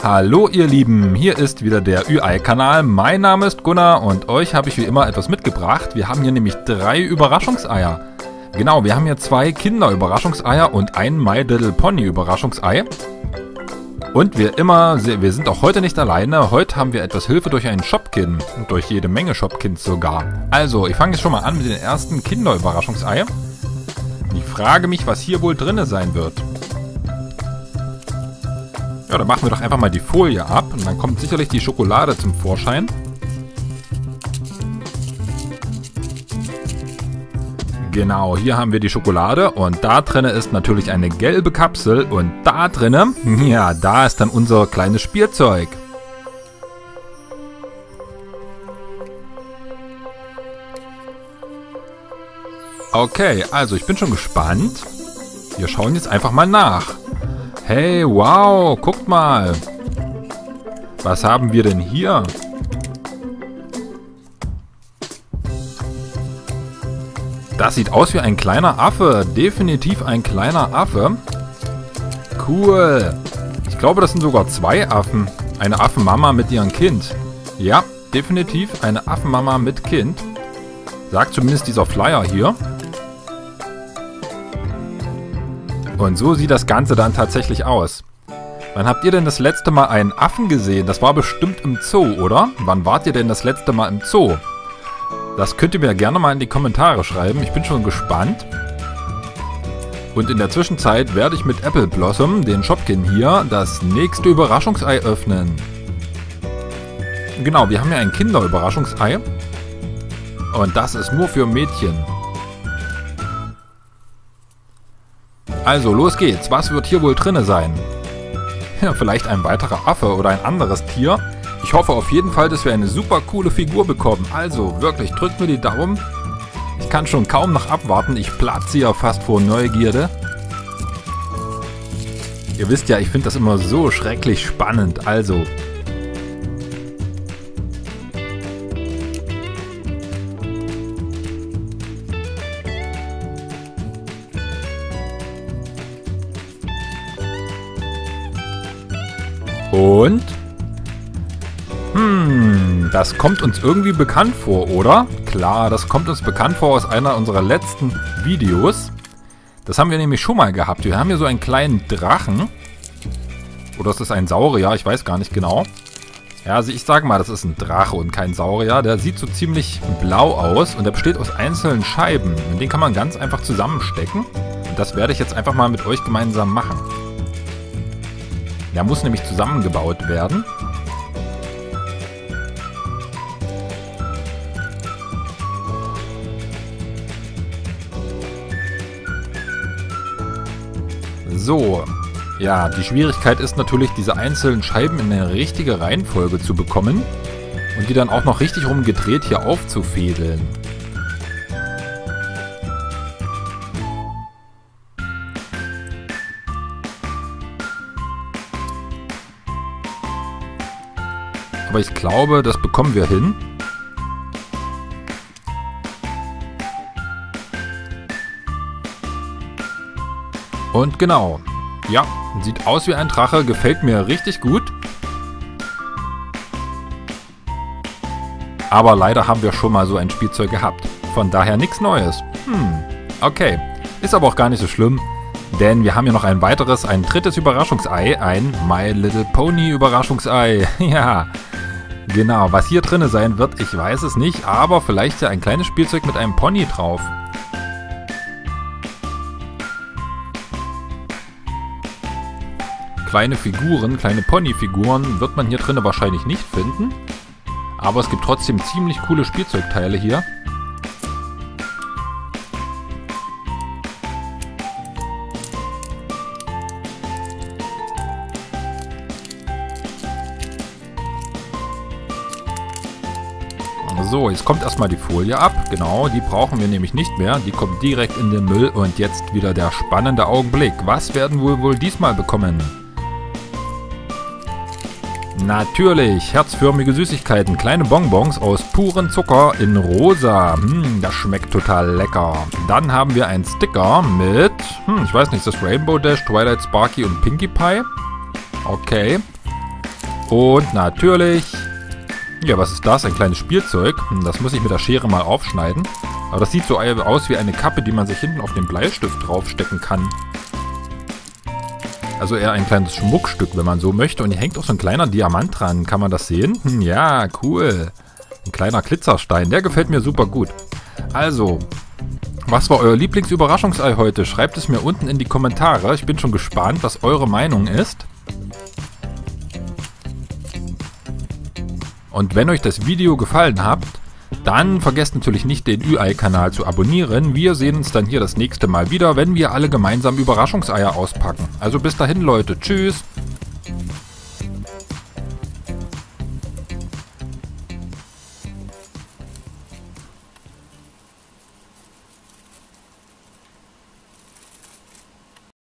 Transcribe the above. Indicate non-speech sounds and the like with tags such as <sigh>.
Hallo ihr Lieben, hier ist wieder der UI-Kanal. Mein Name ist Gunnar und euch habe ich wie immer etwas mitgebracht. Wir haben hier nämlich drei Überraschungseier. Genau, wir haben hier zwei Kinder-Überraschungseier und ein My Little Pony Überraschungsei. Und wir immer, wir sind auch heute nicht alleine. Heute haben wir etwas Hilfe durch einen Shopkin. Und durch jede Menge Shopkins sogar. Also, ich fange jetzt schon mal an mit dem ersten Kinder-Überraschungsei. Ich frage mich, was hier wohl drinne sein wird. Ja, dann machen wir doch einfach mal die Folie ab und dann kommt sicherlich die Schokolade zum Vorschein. Genau, hier haben wir die Schokolade und da drinnen ist natürlich eine gelbe Kapsel und da drinnen, <laughs> ja, da ist dann unser kleines Spielzeug. Okay, also ich bin schon gespannt. Wir schauen jetzt einfach mal nach. Hey, wow, guckt mal. Was haben wir denn hier? Das sieht aus wie ein kleiner Affe. Definitiv ein kleiner Affe. Cool. Ich glaube, das sind sogar zwei Affen. Eine Affenmama mit ihrem Kind. Ja, definitiv eine Affenmama mit Kind. Sagt zumindest dieser Flyer hier. Und so sieht das Ganze dann tatsächlich aus. Wann habt ihr denn das letzte Mal einen Affen gesehen? Das war bestimmt im Zoo, oder? Wann wart ihr denn das letzte Mal im Zoo? Das könnt ihr mir gerne mal in die Kommentare schreiben. Ich bin schon gespannt. Und in der Zwischenzeit werde ich mit Apple Blossom, den Shopkin hier, das nächste Überraschungsei öffnen. Genau, wir haben ja ein Kinderüberraschungsei. Und das ist nur für Mädchen. Also, los geht's. Was wird hier wohl drinne sein? Ja, vielleicht ein weiterer Affe oder ein anderes Tier. Ich hoffe auf jeden Fall, dass wir eine super coole Figur bekommen. Also, wirklich, drückt mir die Daumen. Ich kann schon kaum noch abwarten. Ich platze ja fast vor Neugierde. Ihr wisst ja, ich finde das immer so schrecklich spannend. Also, Und? Hm, das kommt uns irgendwie bekannt vor, oder? Klar, das kommt uns bekannt vor aus einer unserer letzten Videos. Das haben wir nämlich schon mal gehabt. Wir haben hier so einen kleinen Drachen. Oder ist das ein Saurier? Ich weiß gar nicht genau. Ja, also ich sage mal, das ist ein Drache und kein Saurier. Der sieht so ziemlich blau aus und der besteht aus einzelnen Scheiben. Und den kann man ganz einfach zusammenstecken. Und das werde ich jetzt einfach mal mit euch gemeinsam machen. Der muss nämlich zusammengebaut werden. So, ja, die Schwierigkeit ist natürlich, diese einzelnen Scheiben in eine richtige Reihenfolge zu bekommen und die dann auch noch richtig rumgedreht hier aufzufädeln. Aber ich glaube, das bekommen wir hin. Und genau. Ja, sieht aus wie ein Drache, gefällt mir richtig gut. Aber leider haben wir schon mal so ein Spielzeug gehabt. Von daher nichts Neues. Hm, okay. Ist aber auch gar nicht so schlimm. Denn wir haben ja noch ein weiteres, ein drittes Überraschungsei. Ein My Little Pony Überraschungsei. <laughs> ja, Genau, was hier drin sein wird, ich weiß es nicht, aber vielleicht ja ein kleines Spielzeug mit einem Pony drauf. Kleine Figuren, kleine Ponyfiguren wird man hier drin wahrscheinlich nicht finden. Aber es gibt trotzdem ziemlich coole Spielzeugteile hier. So, jetzt kommt erstmal die Folie ab. Genau, die brauchen wir nämlich nicht mehr. Die kommt direkt in den Müll. Und jetzt wieder der spannende Augenblick. Was werden wir wohl diesmal bekommen? Natürlich, herzförmige Süßigkeiten, kleine Bonbons aus purem Zucker in rosa. Hm, das schmeckt total lecker. Dann haben wir einen Sticker mit, hm, ich weiß nicht, ist das Rainbow Dash, Twilight Sparky und Pinkie Pie? Okay. Und natürlich... Ja, was ist das? Ein kleines Spielzeug. Hm, Das muss ich mit der Schere mal aufschneiden. Aber das sieht so aus wie eine Kappe, die man sich hinten auf den Bleistift draufstecken kann. Also eher ein kleines Schmuckstück, wenn man so möchte. Und hier hängt auch so ein kleiner Diamant dran. Kann man das sehen? Hm, ja, cool. Ein kleiner Glitzerstein. Der gefällt mir super gut. Also, was war euer Lieblingsüberraschungsei heute? Schreibt es mir unten in die Kommentare. Ich bin schon gespannt, was eure Meinung ist. Und wenn euch das Video gefallen hat, dann vergesst natürlich nicht den Ü-Ei-Kanal zu abonnieren. Wir sehen uns dann hier das nächste Mal wieder, wenn wir alle gemeinsam Überraschungseier auspacken. Also bis dahin Leute, tschüss!